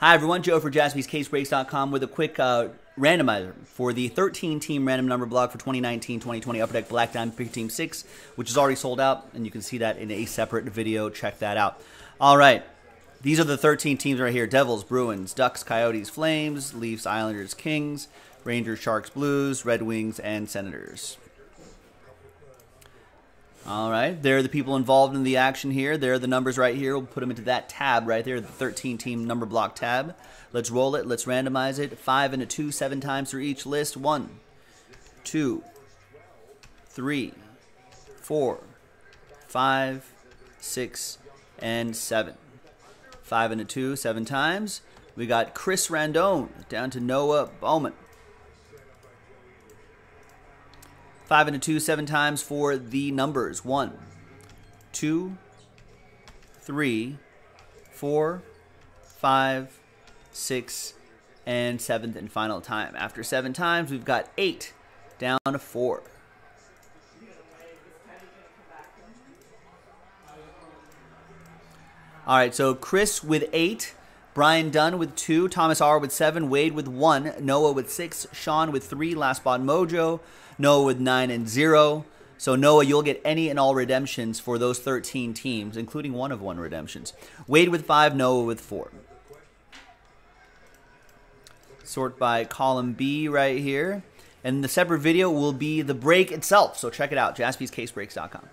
Hi, everyone. Joe for jaspyscasebreaks.com with a quick uh, randomizer for the 13 team random number block for 2019 2020 Upper Deck Black Diamond Pick Team 6, which is already sold out, and you can see that in a separate video. Check that out. All right. These are the 13 teams right here Devils, Bruins, Ducks, Coyotes, Flames, Leafs, Islanders, Kings, Rangers, Sharks, Blues, Red Wings, and Senators. All right, there are the people involved in the action here. There are the numbers right here. We'll put them into that tab right there, the 13 team number block tab. Let's roll it. Let's randomize it. Five and a two, seven times through each list. One, two, three, four, five, six, and seven. Five and a two, seven times. We got Chris Randone down to Noah Bowman. Five and a two, seven times for the numbers. One, two, three, four, five, six, and seventh and final time. After seven times, we've got eight down to four. All right, so Chris with eight, Brian Dunn with two, Thomas R with seven, Wade with one, Noah with six, Sean with three, Last Spot Mojo, Noah with nine and zero. So Noah, you'll get any and all redemptions for those 13 teams, including one of one redemptions. Wade with five, Noah with four. Sort by column B right here. And the separate video will be the break itself. So check it out, jaspyscasebreaks.com.